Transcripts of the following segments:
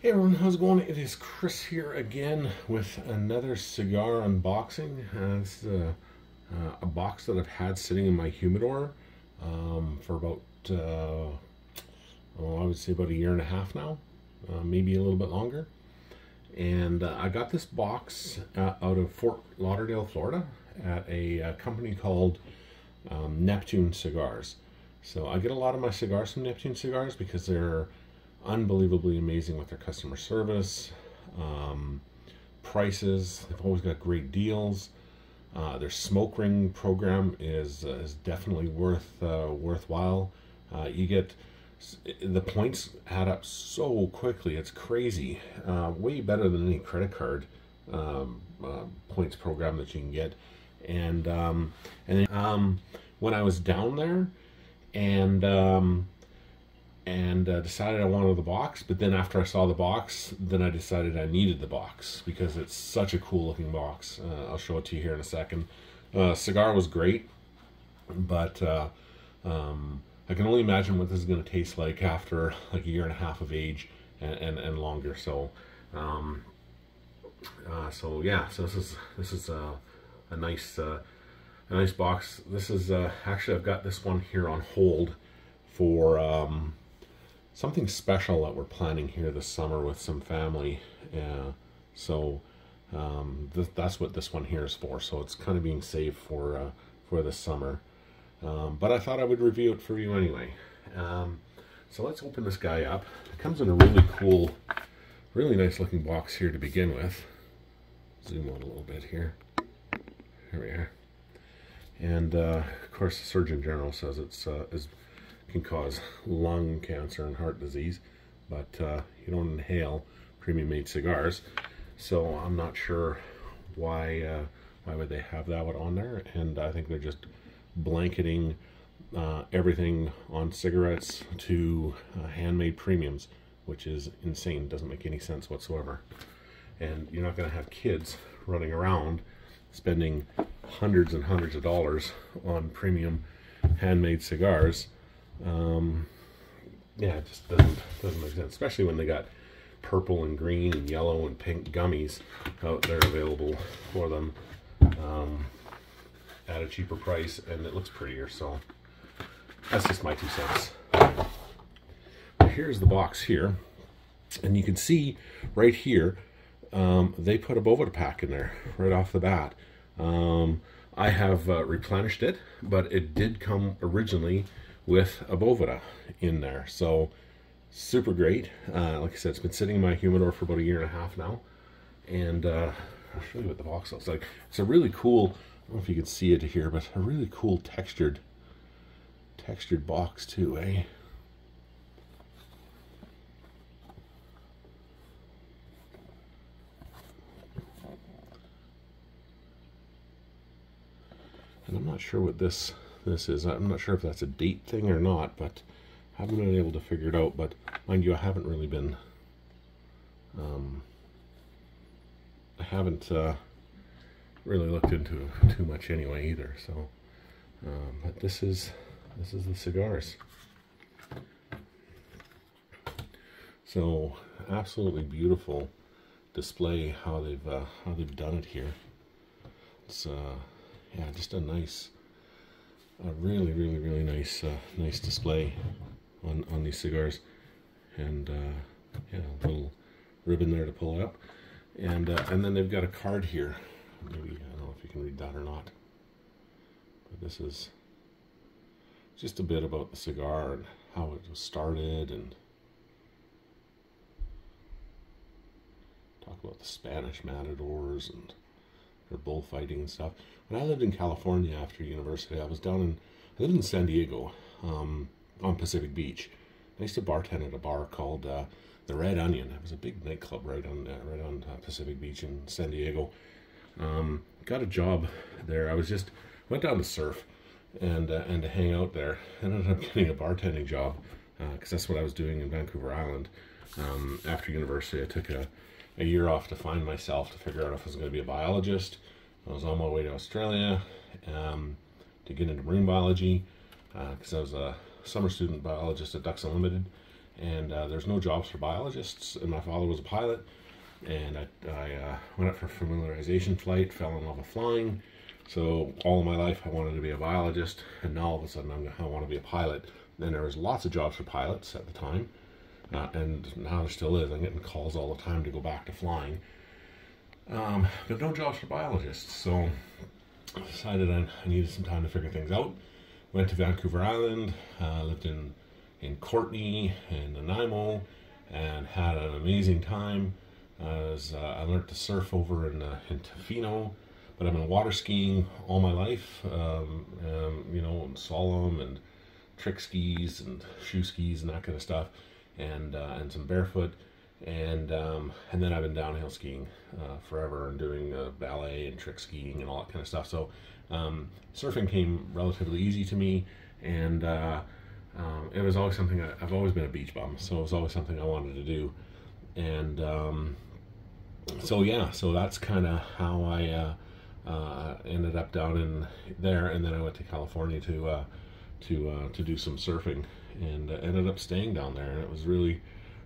Hey everyone, how's it going? It is Chris here again with another cigar unboxing. Uh, this is a, uh, a, box that I've had sitting in my humidor um, for about, uh, oh, I would say about a year and a half now, uh, maybe a little bit longer. And uh, I got this box uh, out of Fort Lauderdale, Florida at a, a company called um, Neptune Cigars. So I get a lot of my cigars from Neptune Cigars because they're unbelievably amazing with their customer service, um, prices. They've always got great deals. Uh, their smoke ring program is uh, is definitely worth uh, worthwhile. Uh, you get the points add up so quickly; it's crazy. Uh, way better than any credit card um, uh, points program that you can get. And um, and then, um, when I was down there, and um, and uh, decided I wanted the box. But then after I saw the box, then I decided I needed the box because it's such a cool looking box. Uh, I'll show it to you here in a second. Uh, cigar was great, but uh, um, I can only imagine what this is going to taste like after like a year and a half of age and, and, and longer. So, um, uh, so yeah, so this is this is a, a nice uh, a nice box. This is actually I've got this one here on hold for um, something special that we're planning here this summer with some family. Uh, so um, th that's what this one here is for. So it's kind of being saved for uh, for the summer. Um, but I thought I would review it for you anyway. Um, so let's open this guy up. It comes in a really cool, really nice looking box here to begin with. Zoom out a little bit here. Here we are. And uh, of course, the Surgeon General says it's uh, can cause lung cancer and heart disease, but uh, you don't inhale premium made cigars. So I'm not sure why uh, why would they have that one on there, and I think they're just blanketing uh, everything on cigarettes to uh, handmade premiums, which is insane. Doesn't make any sense whatsoever. And you're not going to have kids running around spending hundreds and hundreds of dollars on premium handmade cigars um, yeah, it just doesn't doesn't make sense, especially when they got purple and green and yellow and pink gummies out there available for them um, at a cheaper price, and it looks prettier. So that's just my two cents. Here's the box here, and you can see right here um, they put a Boveda pack in there right off the bat. Um, I have uh, replenished it, but it did come originally with a Boveda in there. So super great. Uh, like I said, it's been sitting in my humidor for about a year and a half now. And uh, I'll show you what the box looks like. It's a really cool, I don't know if you can see it here, but a really cool textured, textured box too, eh? And I'm not sure what this this is. I'm not sure if that's a date thing or not, but I haven't been able to figure it out. But mind you, I haven't really been, um, I haven't uh, really looked into too much anyway either. So, um, but this is this is the cigars. So absolutely beautiful display how they've uh, how they've done it here. It's uh, yeah, just a nice a really, really, really nice, uh, nice display on on these cigars, and uh, yeah, a little ribbon there to pull it up, and uh, and then they've got a card here. Maybe I don't know if you can read that or not, but this is just a bit about the cigar and how it was started and talk about the Spanish matadors and or bullfighting and stuff. When I lived in California after university, I was down in, I lived in San Diego um, on Pacific Beach. I used to bartend at a bar called uh, the Red Onion. It was a big nightclub right on uh, right on uh, Pacific Beach in San Diego. Um, got a job there. I was just went down to surf and uh, and to hang out there. Ended up getting a bartending job because uh, that's what I was doing in Vancouver Island. Um, after university, I took a a year off to find myself to figure out if I was going to be a biologist. I was on my way to Australia um, to get into marine biology because uh, I was a summer student biologist at Ducks Unlimited. and uh, there's no jobs for biologists. And my father was a pilot, and I, I uh, went up for familiarization flight, fell in love with flying. So all my life I wanted to be a biologist, and now all of a sudden I'm, I want to be a pilot. And there was lots of jobs for pilots at the time, uh, and now there still is. I'm getting calls all the time to go back to flying, um, but no jobs for biologists. So I decided I, needed some time to figure things out. Went to Vancouver Island, uh, lived in in Courtenay and Nanaimo, and had an amazing time. As uh, I learned to surf over in uh, in Tofino, but I've been water skiing all my life. Um, um, you know, and slalom and trick skis and shoe skis and that kind of stuff, and uh, and some barefoot, and um, and then I've been downhill skiing uh, forever and doing uh, ballet and trick skiing and all that kind of stuff. So um, surfing came relatively easy to me, and uh, um, it was always something I, have always been a beach bum, so it was always something I wanted to do, and um, so yeah, so that's kind of how I uh, uh, ended up down in there, and then I went to California to to to do some surfing, and uh, ended up staying down there, and it was really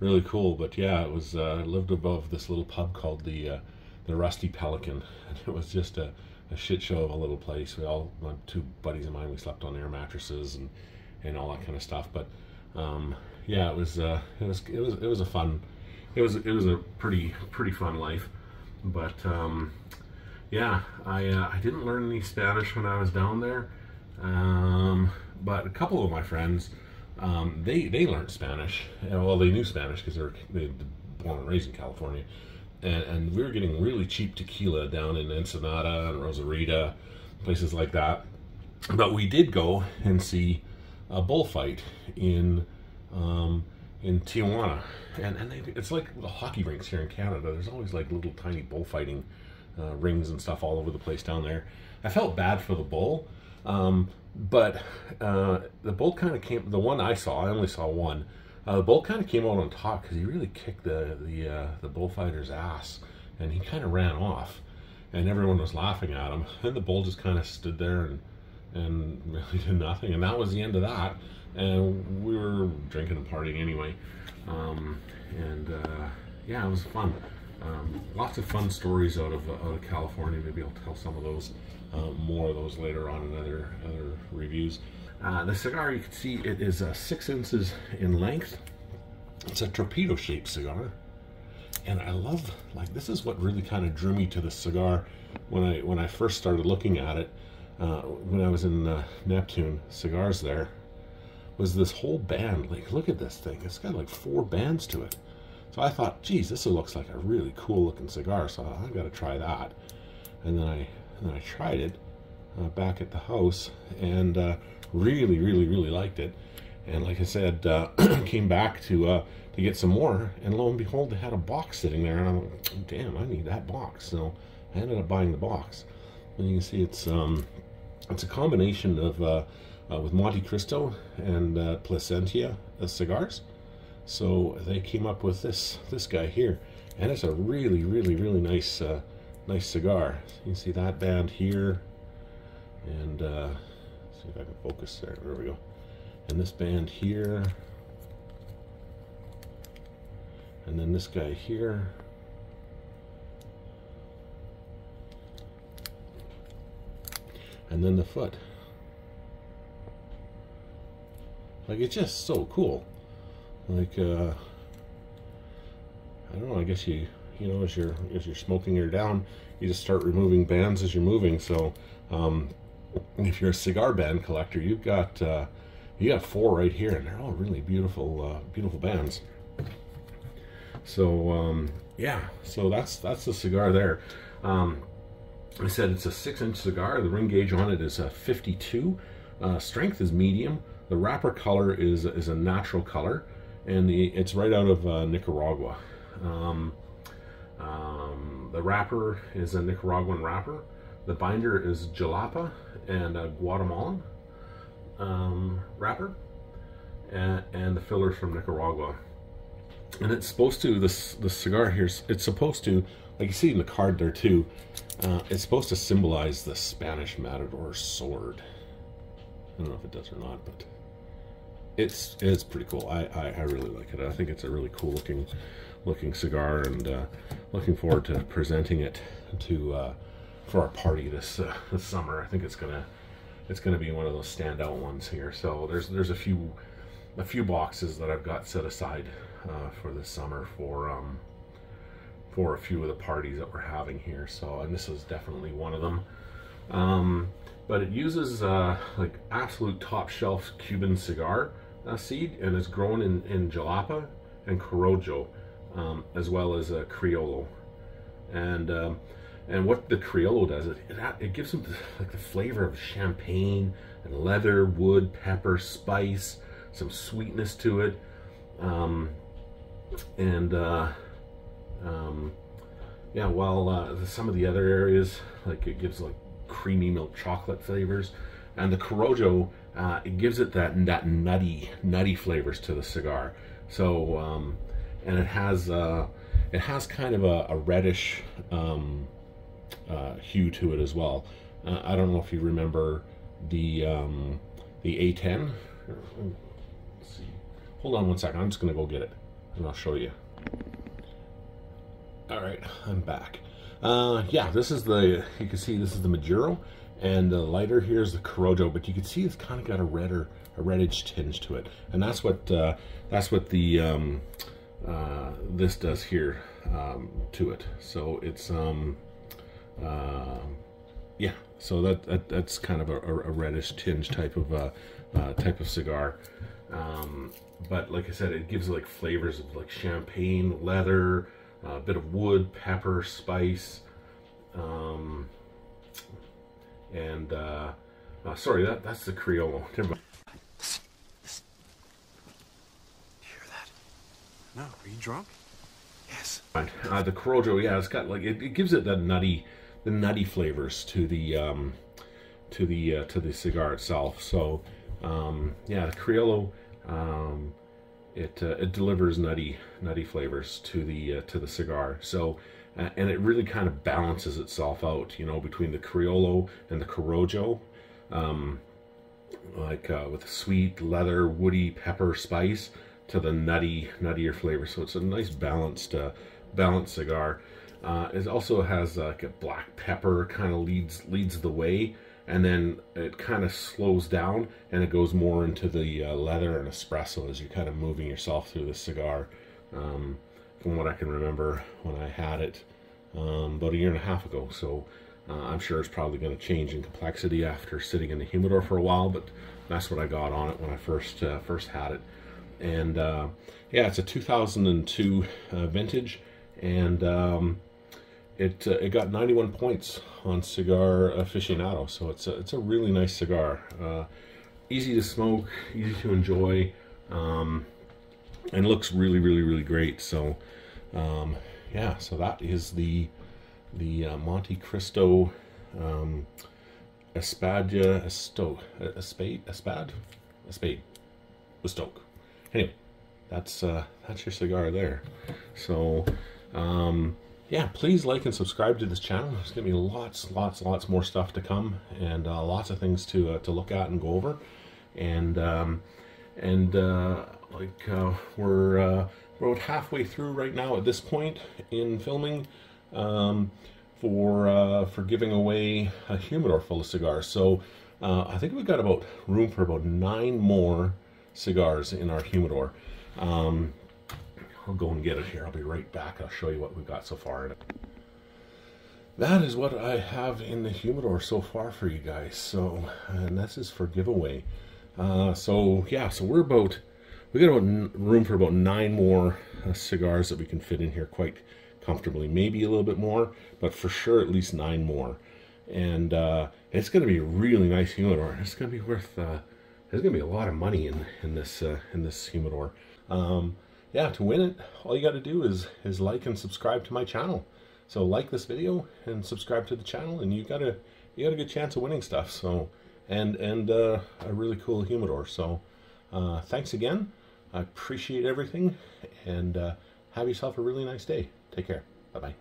really cool. But yeah, it was uh, lived above this little pub called the the Rusty Pelican, and it was just a, a shit show of a little place. We all my two buddies of mine we slept on air mattresses and and all that kind of stuff. But um, yeah, it was it was it was it was a fun it was it was a pretty pretty fun life. But um, yeah, I uh, I didn't learn any Spanish when I was down there, um, but a couple of my friends um, they they learned Spanish. Well, they knew Spanish because they're they born and raised in California, and, and we were getting really cheap tequila down in Ensenada and Rosarita, places like that. But we did go and see a bullfight in um, in Tijuana, and and they, it's like the hockey rinks here in Canada. There's always like little tiny bullfighting uh, rings and stuff all over the place down there. I felt bad for the bull, um, but uh, the bull kind of came. The one I saw, I only saw one. Uh, the bull kind of came out on top because he really kicked the the uh, the bullfighter's ass, and he kind of ran off, and everyone was laughing at him. And the bull just kind of stood there and and really did nothing, and that was the end of that and we were drinking and partying anyway. Um, and uh, yeah, it was fun. Um, lots of fun stories out of, out of California. Maybe I'll tell some of those, uh, more of those later on in other, other reviews. Uh, the cigar, you can see it is uh, six inches in length. It's a torpedo shaped cigar. And I love, like, this is what really kind of drew me to the cigar when I when I first started looking at it. Uh, when I was in uh, Neptune Cigars there, was this whole band. Like, look at this thing. It's got like four bands to it. So I thought, geez, this looks like a really cool looking cigar. So I got to try that. And then I, and then I tried it uh, back at the house and uh, really, really, really liked it. And like I said, uh, came back to uh, to get some more. And lo and behold, they had a box sitting there. And I'm like, damn, I need that box. So I ended up buying the box. And you can see it's um, it's a combination of uh, uh, with Monte Cristo and Plasencia uh, cigars. So they came up with this this guy here, and it's a really, really, really nice uh, nice cigar. You can see that band here, and uh, see if I can focus there. There we go. And this band here, and then this guy here. And then the foot. Like, it's just so cool. Like, uh, I don't know, I guess you, you know, as you're, as you're smoking her down, you just start removing bands as you're moving. So, um, if you're a cigar band collector, you've got, uh, you got four right here, and they're all really beautiful, uh, beautiful bands. So, um, yeah, so that's, that's the cigar there. Um, I said it's a six inch cigar. The ring gauge on it is a 52. Uh, strength is medium. The wrapper color is is a natural color, and the it's right out of uh, Nicaragua. Um, um, the wrapper is a Nicaraguan wrapper. The binder is Jalapa and a Guatemalan um, wrapper, and, and the fillers from Nicaragua. And it's supposed to this the cigar here. It's supposed to, like you see in the card there too. Uh, it's supposed to symbolize the Spanish matador sword. I don't know if it does or not, but it's it's pretty cool. I, I, I really like it. I think it's a really cool looking looking cigar, and uh, looking forward to presenting it to uh, for our party this uh, this summer. I think it's gonna it's gonna be one of those standout ones here. So there's there's a few a few boxes that I've got set aside uh, for this summer for um, for a few of the parties that we're having here. So and this is definitely one of them. Um, but it uses uh, like absolute top shelf Cuban cigar uh, seed and is grown in, in Jalapa and Corojo um, as well as a Criollo. And um, and what the Criollo does, it, it, it gives them the, like the flavor of champagne and leather, wood, pepper, spice, some sweetness to it. Um, and uh, um, yeah, while uh, some of the other areas, like it gives like creamy milk chocolate flavors, and the Corojo, uh, it gives it that that nutty nutty flavors to the cigar. So um, and it has uh, it has kind of a, a reddish um, uh, hue to it as well. Uh, I don't know if you remember the um, the A10. Let's see. Hold on one second. I'm just gonna go get it, and I'll show you. All right, I'm back. Uh, yeah, this is the, you can see this is the Maduro, and the lighter here is the Corojo, but you can see it's kind of got a redder, a reddish tinge to it. And that's what, uh, that's what the, um, uh, this does here, um, to it. So it's, um, uh, yeah, so that, that that's kind of a, a reddish tinge type of, uh, uh, type of cigar. Um, but like I said, it gives like flavors of like champagne, leather, a bit of wood, pepper, spice, um, and uh, uh, sorry, that that's the Criollo. Never mind. You hear that? No, are you drunk? Yes. Uh, the Corojo, yeah, it's got like it, it, gives it the nutty, the nutty flavors to the um, to the uh, to the cigar itself. So um, yeah, the Criollo. Um, it uh, it delivers nutty nutty flavors to the uh, to the cigar. So uh, and it really kind of balances itself out, you know, between the Criollo and the Corojo, um, like uh, with a sweet leather, woody pepper spice to the nutty nuttier flavor. So it's a nice balanced uh, balanced cigar. Uh, it also has like a black pepper kind of leads leads the way and then it kind of slows down and it goes more into the uh, leather and espresso as you're kind of moving yourself through the cigar. Um, from what I can remember when I had it um, about a year and a half ago. So uh, I'm sure it's probably going to change in complexity after sitting in the humidor for a while, but that's what I got on it when I first uh, first had it. And uh, yeah, it's a 2002 uh, vintage, and um, it uh, it got 91 points on Cigar Aficionado, so it's a it's a really nice cigar. Uh, easy to smoke, easy to enjoy, um, and looks really really really great. So um, yeah, so that is the the uh, Monte Cristo um, Espadja Estoque Espade Espad Espade Estoque. Anyway, that's uh, that's your cigar there. So. Um, yeah, please like and subscribe to this channel. There's to be lots, lots, lots more stuff to come, and uh, lots of things to uh, to look at and go over. And um, and uh, like uh, we're uh, about halfway through right now at this point in filming um, for uh, for giving away a humidor full of cigars. So I think we've got about room for about nine more cigars in our humidor. Um, I'll go and get it here. I'll be right back. I'll show you what we've got so far. That is what I have in the humidor so far for you guys. So, and this is for giveaway. Uh, so yeah, so we're about, we got about room for about nine more uh, cigars that we can fit in here quite comfortably. Maybe a little bit more, but for sure at least nine more. And uh, it's going to be a really nice humidor. It's going to be worth, uh, there's going to be a lot of money in, in this, uh, in this humidor. Um, yeah, to win it, all you got to do is is like and subscribe to my channel. So like this video and subscribe to the channel, and you got a you got a good chance of winning stuff. So and and uh, a really cool humidor. So uh, thanks again. I appreciate everything, and uh, have yourself a really nice day. Take care. Bye bye.